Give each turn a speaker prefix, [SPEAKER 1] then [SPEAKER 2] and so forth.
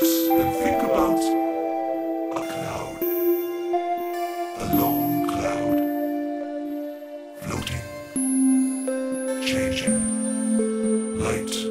[SPEAKER 1] relax and think about a cloud. A lone cloud. Floating. Changing. Light